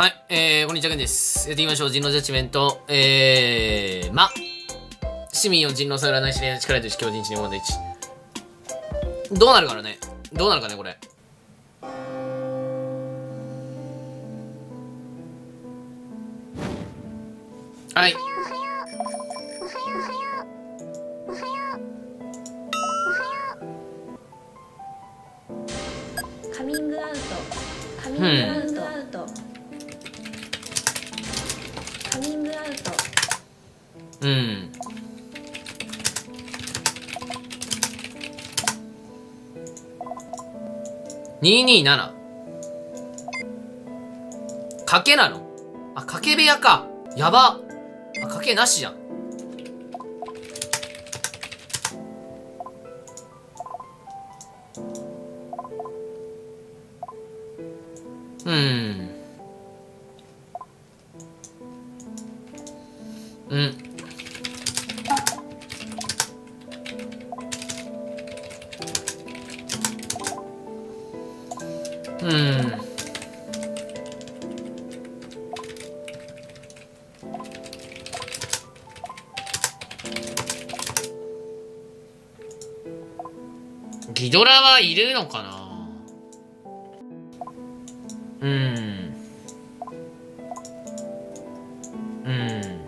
はい、えー、こんにちは、けんです。やっていきましょう。人狼ジャッジメント。えー、ま。市民を人狼さ占い師で力とし強人知に問題1。どうなるからね。どうなるかね、これ。はい。カミングアウトカミングアウト、アウうん。227賭けなの？あ、賭け部屋か。やば。あ、賭けなしじゃん。うん。いるのかな？うん。うん。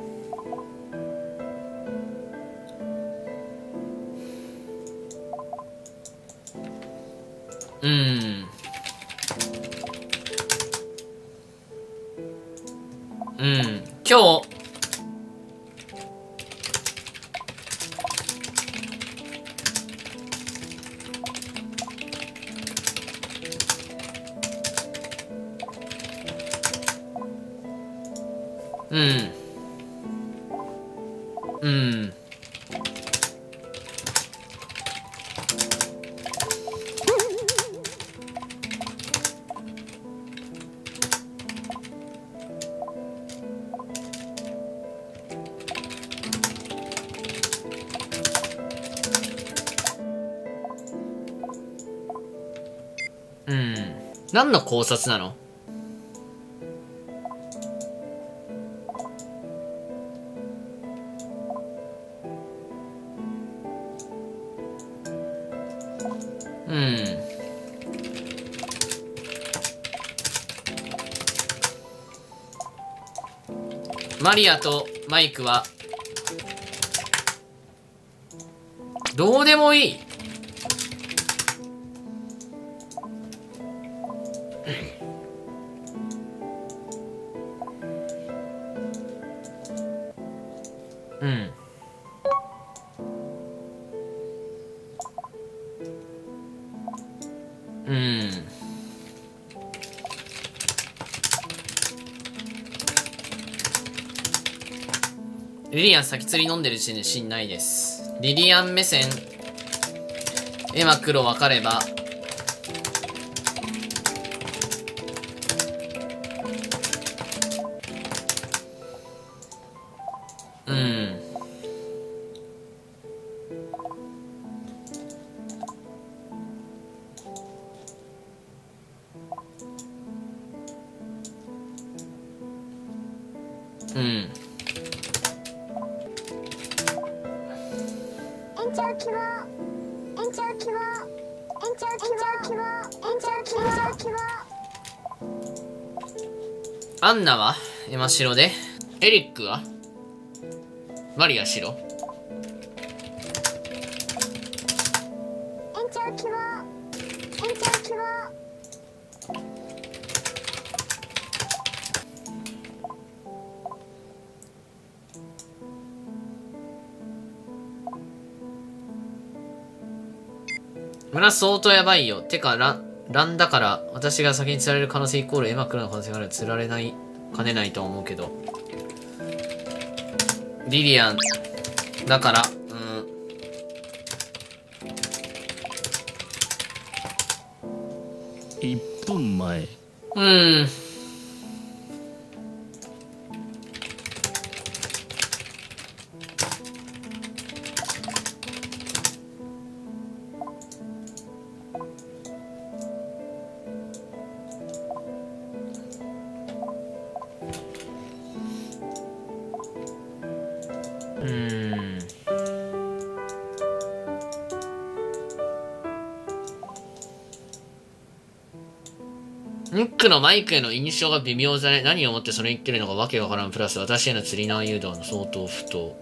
うん。うん。今日、の考察なの？うん。マリアとマイクは、どうでもいい。リアン先釣り飲んでる時点で死んないです。リリアン目線、エマ黒分かれば、は今白で、エリックは？マリア白村相当やばいよ。てか、ラン、ランだから、私が先に釣られる可能性イコールエマクラの可能性がある。釣られない、かねないとは思うけど。リリアン、だから、うん。1分前うん。うん。ニックのマイクへの印象が微妙じゃね？何をもってそれ言ってるのかわけわからん。プラス私への釣り縄誘導の相当不当。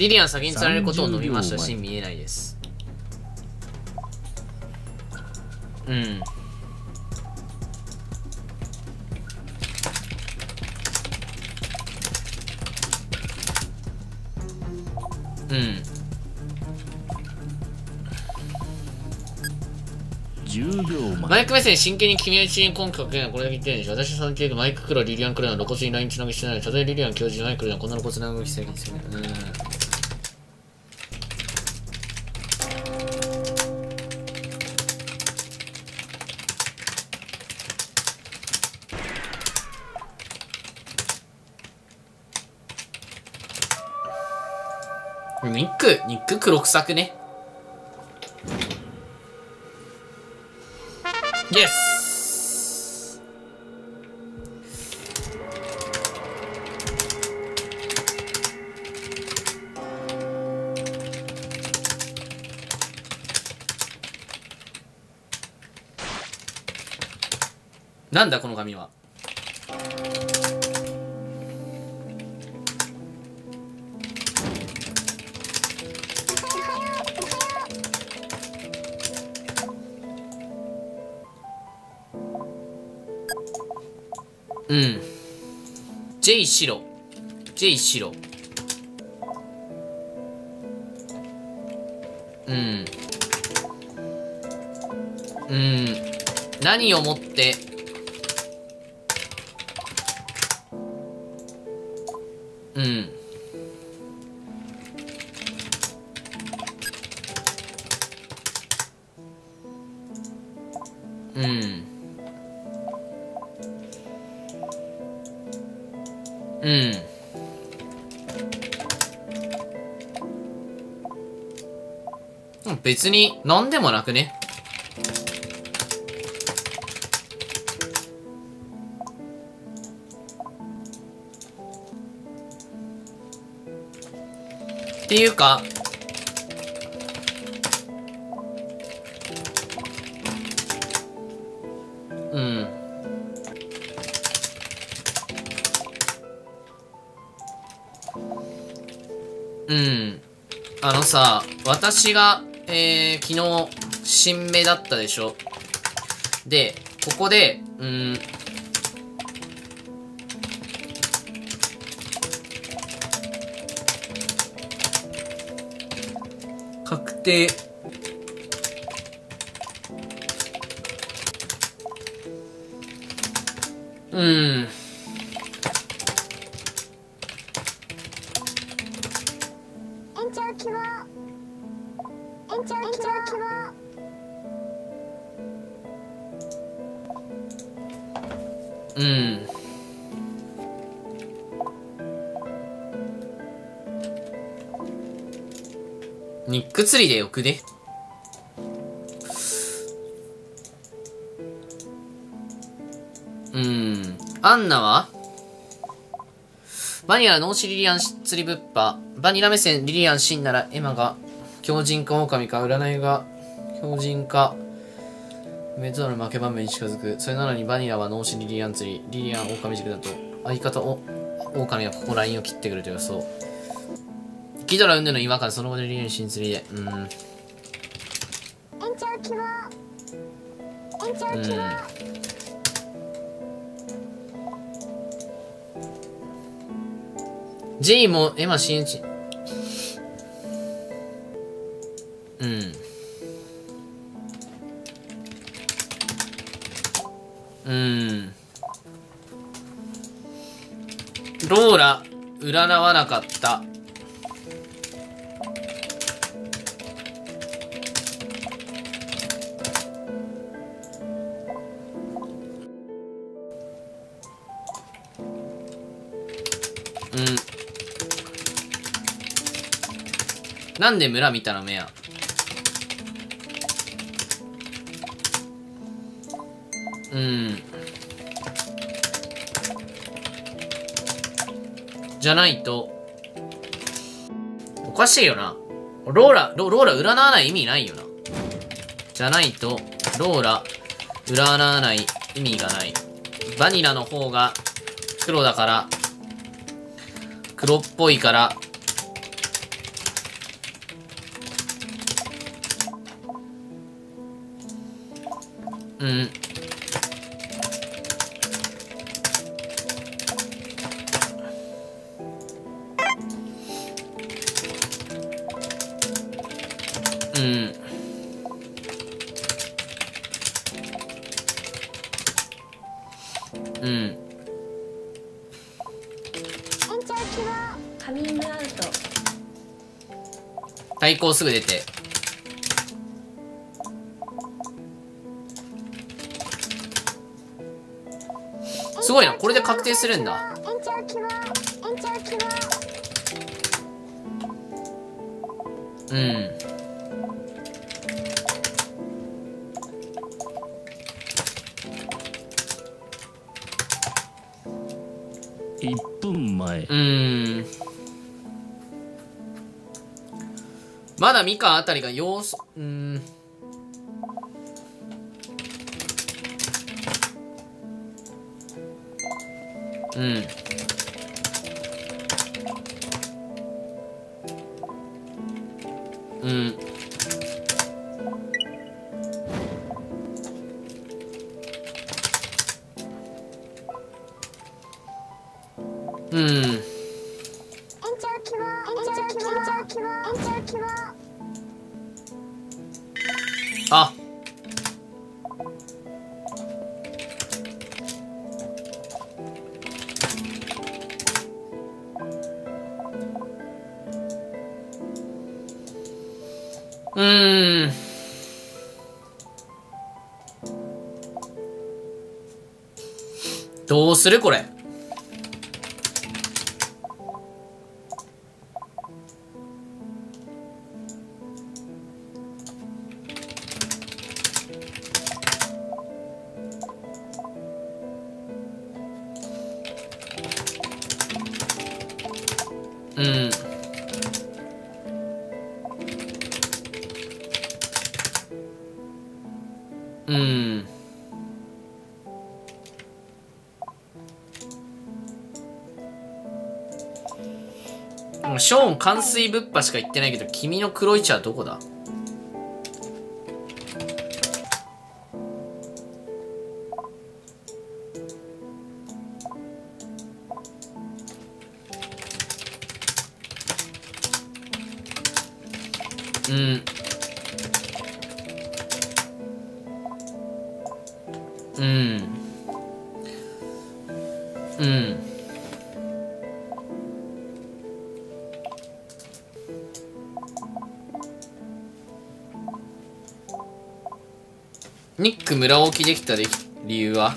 リリアン先に釣られることを飲みましたし30見えないです。うん。うん。10秒前。マイク目線真剣に君の一員根拠かけないこれだけ言ってるんでしょ。私はその程度マイク黒リリアン黒の露骨にラインつなぎしてない。たとえリリアン教授マイク黒でもこんな露骨な動き制限するうん黒臭くね。イエスなんだこの紙は J 白。J 白。うん。うん。何をもって？うん。別に何でもなくねっていうかうんうん。あのさ、私が、えー、昨日、新芽だったでしょ。で、ここで、うん、確定。うん。ニック釣りでよくね。うん。アンナは？バニラノーシリリアン釣りぶっぱ。バニラ目線リリアンシンならエマが強靭か狼か占いが強靭かメゾーの負け場面に近づく。それなのにバニラは脳死リリアン釣り。リリアン狼軸だと、相方お、狼がここラインを切ってくると予想。ギドラでの違和感、その後でリリアン新釣りで。うん。延長希望延長希望、ジェイもエマ新一。うん。うん。ローラ、占わなかったなんで村見たの目や。うん。じゃないと。おかしいよな。ローラロローラ占わない意味ないよな。じゃないとローラ占わない意味がない。バニラの方が黒だから黒っぽいからうん。うん。うん。延長希望カミングアウト。対抗すぐ出てごいな。これで確定するんだ。うん。1分前。うーん。まだみかんあたりが要素うーんうんうん。うん。ーん。どうするこれ？冠水ぶっぱしか言ってないけど君の黒い茶はどこだ？うん。うん。ニック村置きできた理由は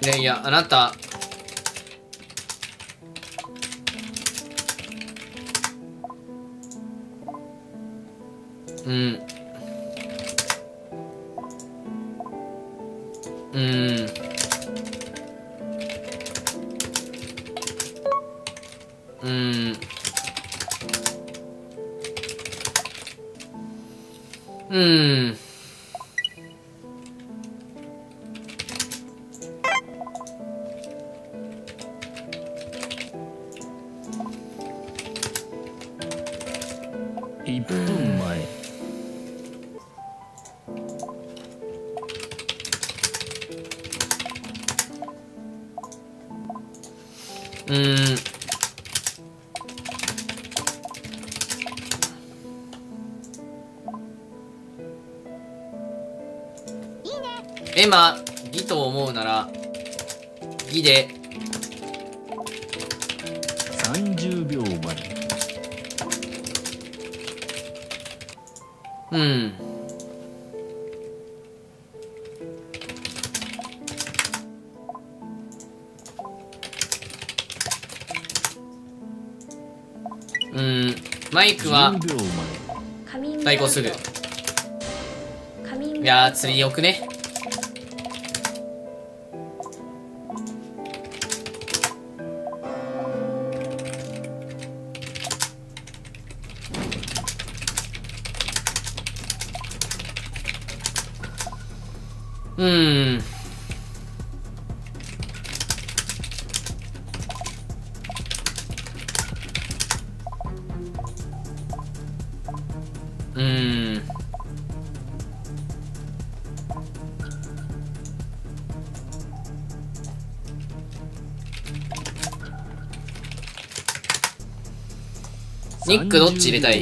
いやいやあなたうん。うん。エマギと思うならギで。30秒前うん。うん。マイクは10秒前カミング対抗すぐカミングいやー釣りよくねうーんニックどっち入れたい？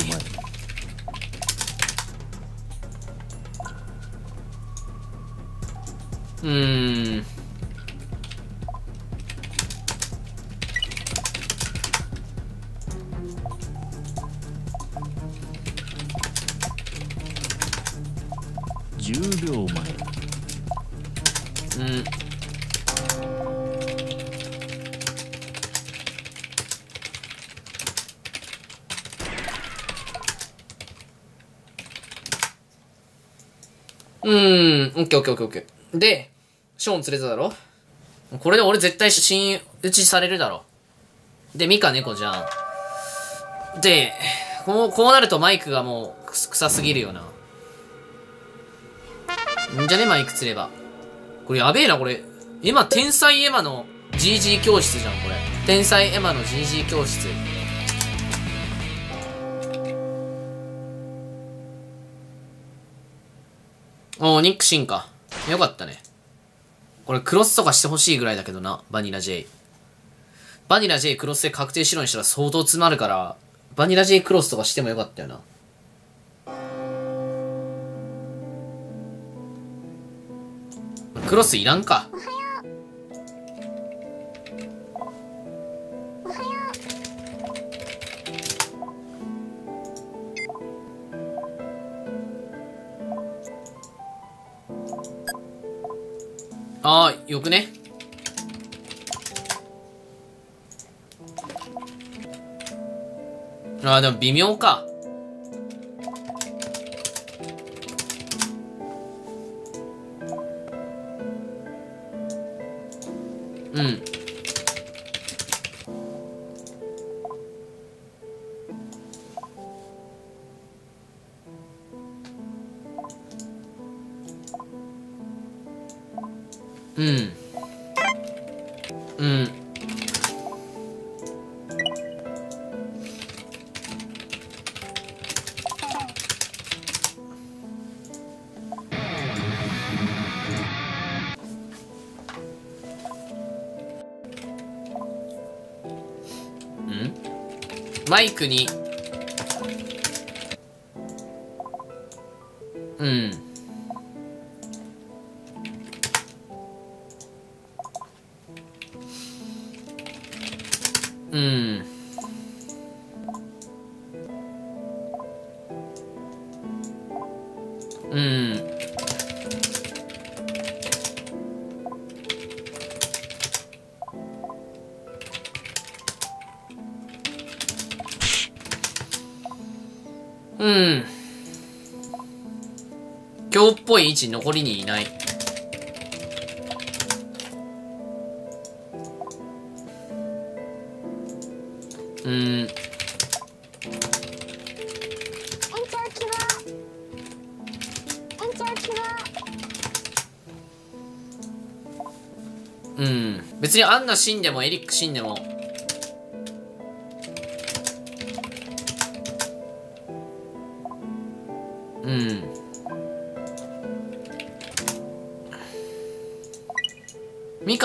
うーん、オッケーオッケーオッケーオッケー。で、ショーン連れただろ？これで俺絶対新打ちされるだろ。で、ミカ猫じゃん。で、こう、こうなるとマイクがもうく臭すぎるよな。んじゃね？マイク釣れば。これやべえな、これ。エマ、天才エマの GG 教室じゃん、これ。天才エマの GG 教室。おー、ニックシンか。よかったね。これクロスとかしてほしいぐらいだけどな、バニラ J。バニラ J クロスで確定しろにしたら相当詰まるから、バニラ J クロスとかしてもよかったよな。クロスいらんか。よくね？ああ、でも微妙か。マイクに今日っぽい位置残りにいない。うん。うん。別にアンナ死んでもエリック死んでも。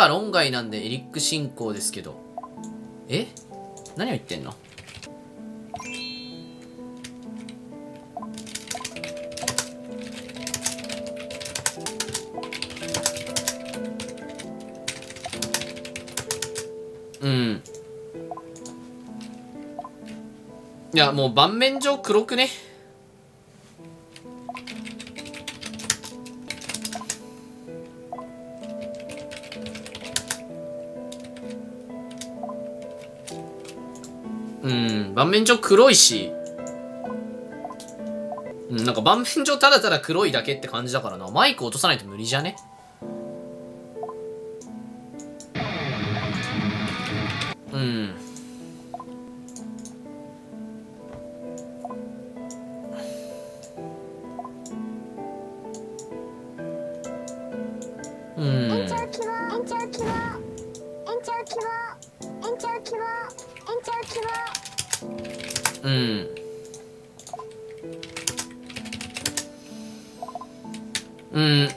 論外なんでエリック進行ですけど。え？何を言ってんの？うん。いやもう盤面上黒くね？盤面上黒いしうんなんか盤面上ただただ黒いだけって感じだからな。マイク落とさないと無理じゃね？うん。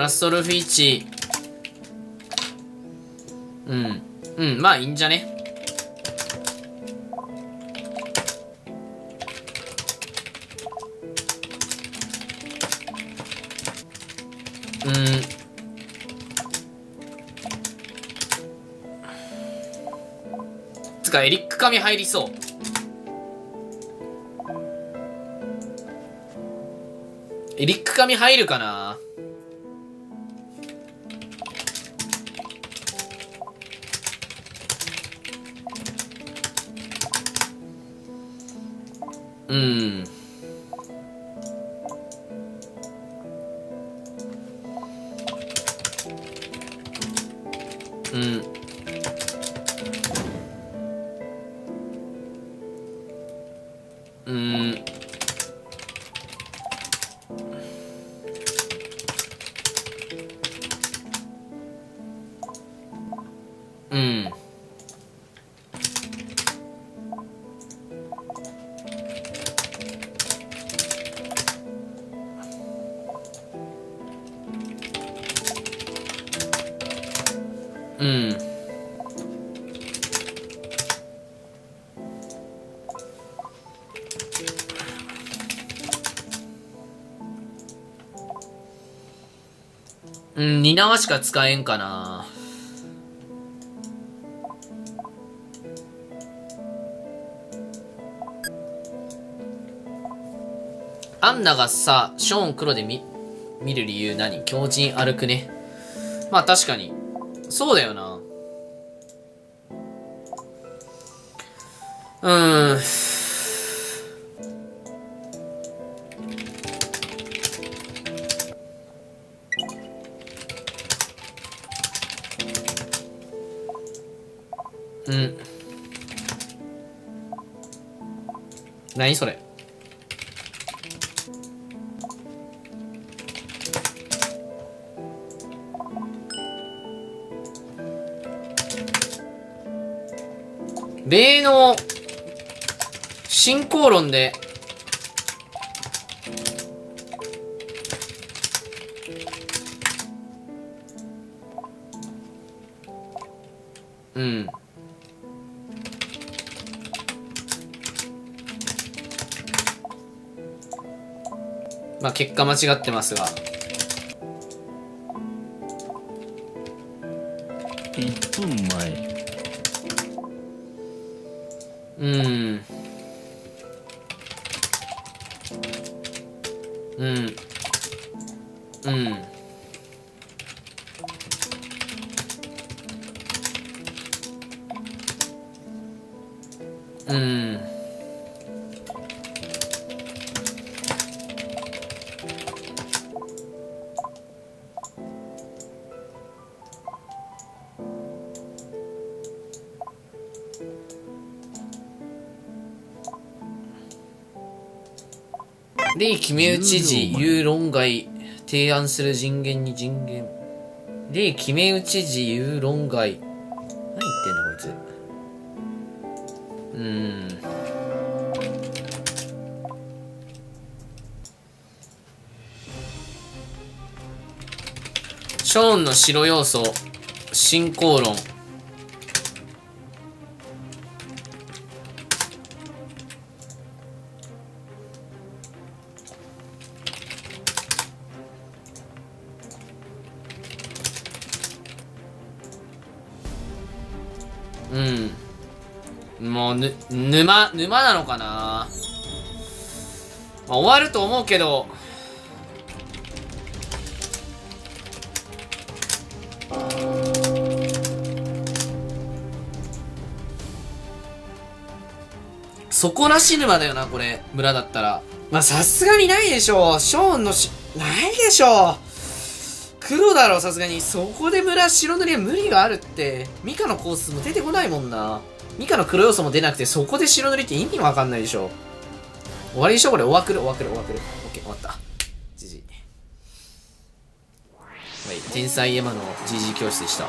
ラストルフィーチ、うん、うん、まあいいんじゃね？うん。つか、エリック髪入りそう。エリック髪入るかな？うん。うん。うん、ニナワしか使えん。かな。ンナがさ、ショーン黒で見、見る理由何？強靭歩くね？まあ確かに。そうだよな。うーん。うん。何それ？例の進行論でうん。まあ結果間違ってますが。1分前。うんう決め打ち時、有論外。提案する人言に人言。霊決め打ち時、有論外。何言ってんの、こいつ。うーん。ショーンの白要素、進行論。沼、沼なのかな、まあ、終わると思うけど、底なし沼だよな、これ。村だったら。まあ、さすがにないでしょう。ショーンのし、ないでしょう。黒だろ、さすがに。そこで村白塗りは無理があるって。ミカのコースも出てこないもんな。ミカの黒要素も出なくて、そこで白塗りって意味わかんないでしょ。終わりでしょこれ、おわくる、おわくる、おわくる。オッケー、終わった。じじい。はい、天才エマの GG 教室でした。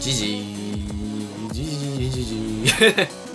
じじー、じじー、じじー。